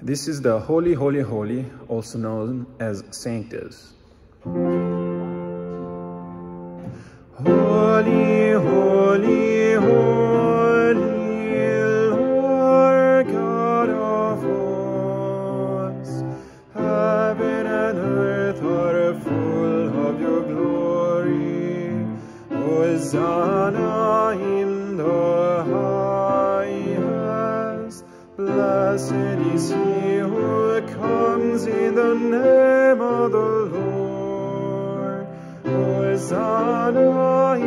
This is the Holy, Holy, Holy, also known as Sanctus. Holy, holy, holy, Lord God of hosts, heaven and earth are full of your glory. Hosanna Blessed is he who comes in the name of the Lord. Hosanna